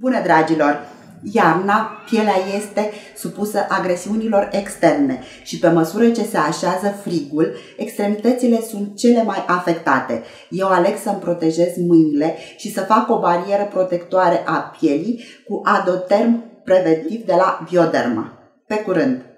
Bună, dragilor! Iarna, pielea este supusă agresiunilor externe și pe măsură ce se așează frigul, extremitățile sunt cele mai afectate. Eu aleg să-mi protejez mâinile și să fac o barieră protectoare a pielii cu adoterm preventiv de la Bioderma. Pe curând!